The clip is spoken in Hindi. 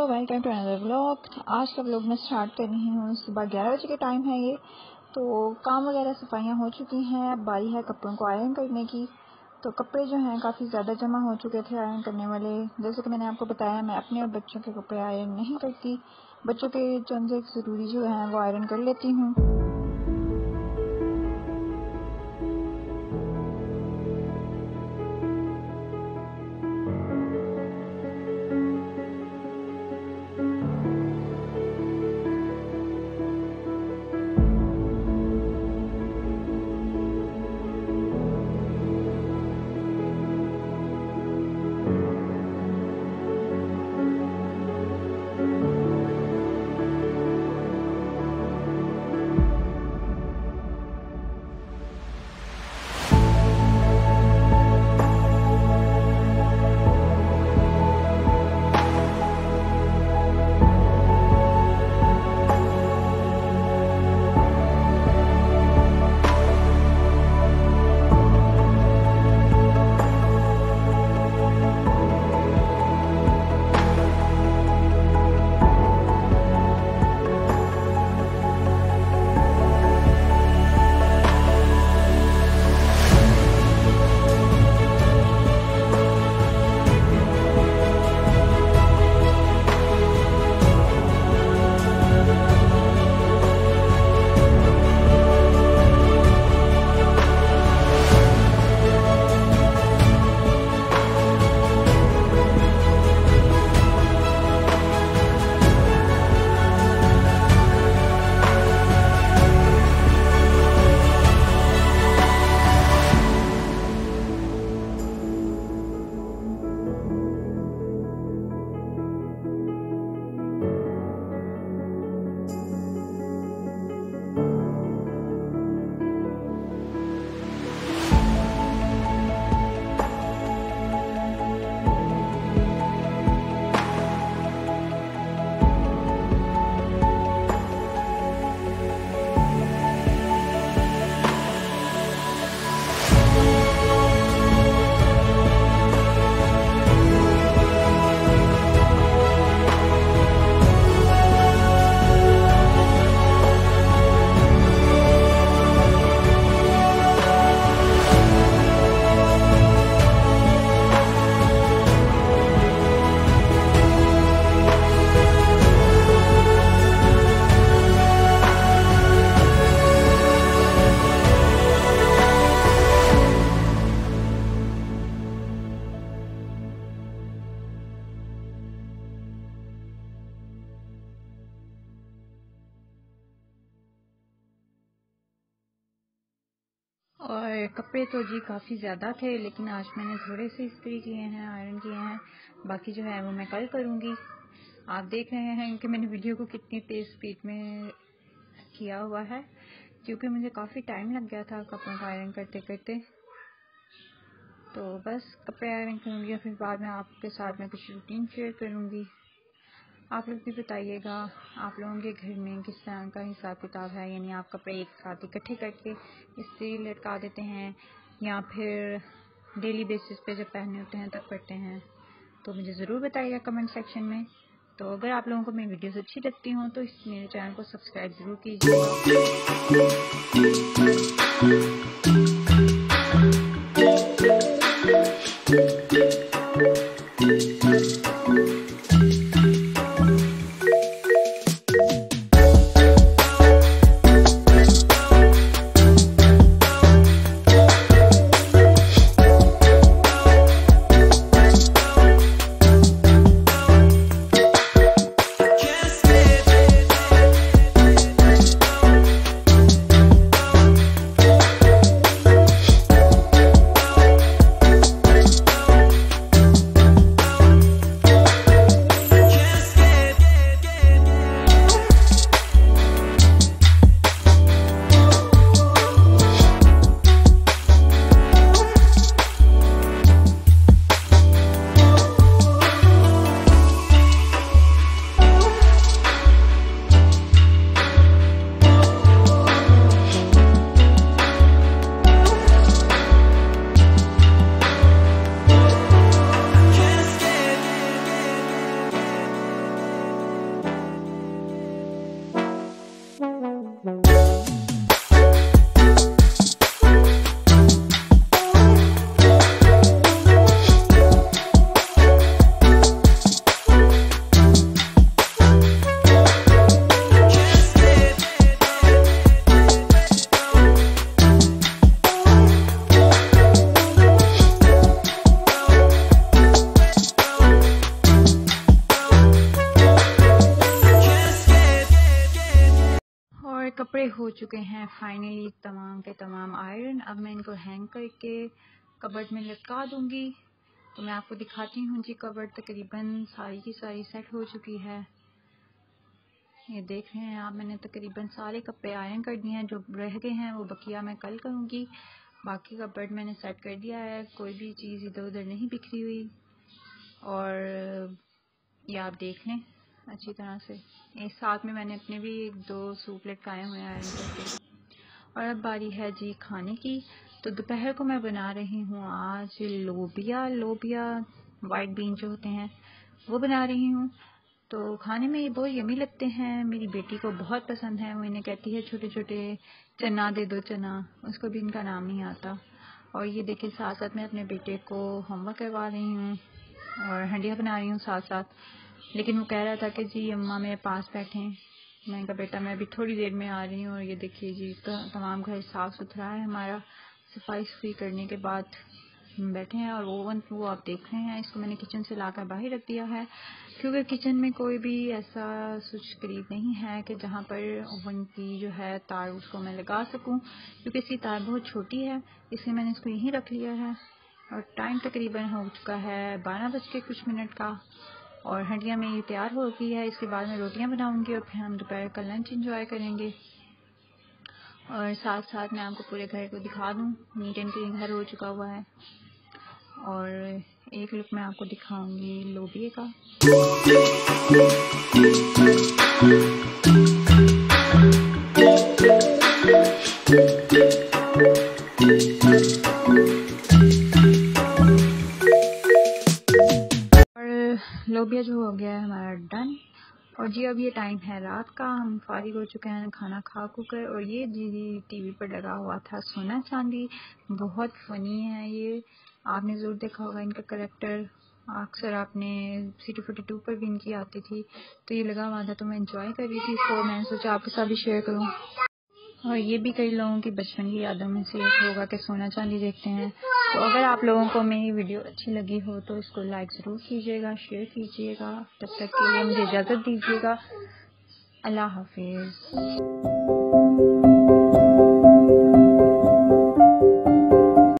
Welcome to another vlog. आज का व्लॉग मैं स्टार्ट कर रही हूँ, सुबह ग्यारह बजे के टाइम है ये। तो काम वगैरह सफाइयाँ हो चुकी हैं, अब बारी है कपड़ों को आयरन करने की। तो कपड़े जो हैं काफ़ी ज़्यादा जमा हो चुके थे आयरन करने वाले। जैसे कि मैंने आपको बताया, मैं अपने और बच्चों के कपड़े आयरन नहीं करती। बच्चों के चंद एक ज़रूरी जो हैं, वो आयरन कर लेती हूँ। और कपड़े तो जी काफ़ी ज़्यादा थे, लेकिन आज मैंने थोड़े से इस्त्री किए हैं आयरन किए हैं। बाकी जो है वो मैं कल करूँगी। आप देख रहे हैं कि मैंने वीडियो को कितनी तेज़ स्पीड में किया हुआ है, क्योंकि मुझे काफ़ी टाइम लग गया था कपड़ों का आयरन करते करते। तो बस कपड़े आयरन करूँगी और फिर बाद में आपके साथ में कुछ रूटीन शेयर करूँगी। आप लोग भी बताइएगा, आप लोगों के घर में किस तरह का हिसाब किताब है, यानी आप कपड़े एक साथ इकट्ठे करके इससे लटका देते हैं, या फिर डेली बेसिस पे जब पहने होते हैं तब करते हैं। तो मुझे ज़रूर बताइएगा कमेंट सेक्शन में। तो अगर आप लोगों को मेरी वीडियोस अच्छी लगती हों तो इस मेरे चैनल को सब्सक्राइब ज़रूर कीजिएगा। कपड़े हो चुके हैं फाइनली तमाम के तमाम आयरन अब मैं इनको हैंग करके कबर्ड में लटका दूँगी। तो मैं आपको दिखाती हूँ जी कबर्ड तकरीबन सारी की सारी सेट हो चुकी है। ये देख रहे हैं आप, मैंने तकरीबन सारे कपड़े आयरन कर दिए हैं। जो रह गए हैं, वो बकिया मैं कल करूँगी। बाकी कपबर्ड मैंने सेट कर दिया है। कोई भी चीज़ इधर उधर नहीं बिखरी हुई। और, ये आप देख लें। अच्छी तरह से। एक साथ में मैंने अपने भी दो सूप लटकाए हुए हैं और अब बारी है जी खाने की। तो दोपहर को मैं बना रही हूँ आज लोबिया। लोबिया वाइट बीन जो होते हैं, वो बना रही हूँ। तो खाने में ये बहुत यमी लगते हैं। मेरी बेटी को बहुत पसंद है। वो इन्हें कहती है छोटे छोटे चना दे दो, चना। उसको भी इनका नाम नहीं आता। और ये देखिए साथ साथ मैं अपने बेटे को होमवर्क करवा रही हूँ और हंडिया बना रही हूँ साथ साथ लेकिन वो कह रहा था कि जी, अम्मा मेरे पास बैठें मैंने कहा, बेटा, मैं अभी थोड़ी देर में आ रही हूँ और ये देखिए जी तमाम घर साफ़ सुथरा है। हमारा सफ़ाई सफ़ाई करने के बाद बैठे हैं और ओवन वो आप देख रहे हैं, इसको मैंने किचन से लाकर बाहर रख दिया है। क्योंकि किचन में कोई भी ऐसा स्विच करीब नहीं है कि जहाँ पर ओवन की जो है तार उसको मैं लगा सकूँ, क्योंकि इसकी तार बहुत छोटी है, इसलिए मैंने इसको यहीं रख लिया है। और टाइम तकरीबन हो चुका है बारह बज के कुछ मिनट का। और हंडिया में ये तैयार हो गई है। इसके बाद मैं रोटियाँ बनाऊँगी और फिर हम दोपहर का लंच इंजॉय करेंगे। और साथ साथ मैं आपको पूरे घर को दिखा दूँ। नीट एंड क्लीन घर हो चुका हुआ है। और एक लुक मैं आपको दिखाऊँगी लोबिए का। लोबिया जो हो गया है, हमारा डन और जी, अब ये टाइम है रात का, हम फारिग हो चुके हैं, खाना खा कर, और ये जी जी टीवी पर लगा हुआ था, सोना चांदी. बहुत फनी है ये. आपने ज़रूर देखा होगा इनका करेक्टर अक्सर आपने सिटी फोर्टी टू पर भी इनकी आती थी. तो ये लगा हुआ था तो मैं इंजॉय कर रही थी तो मैंने सोचा आपके साथ भी शेयर करूँ. और ये भी कई लोगों की बचपन की यादों में से एक होगा कि सोना चांदी देखते हैं। तो अगर आप लोगों को मेरी वीडियो अच्छी लगी हो तो इसको लाइक ज़रूर कीजिएगा शेयर कीजिएगा। तब तक के लिए मुझे इजाज़त दीजिएगा। अल्लाह हाफिज़।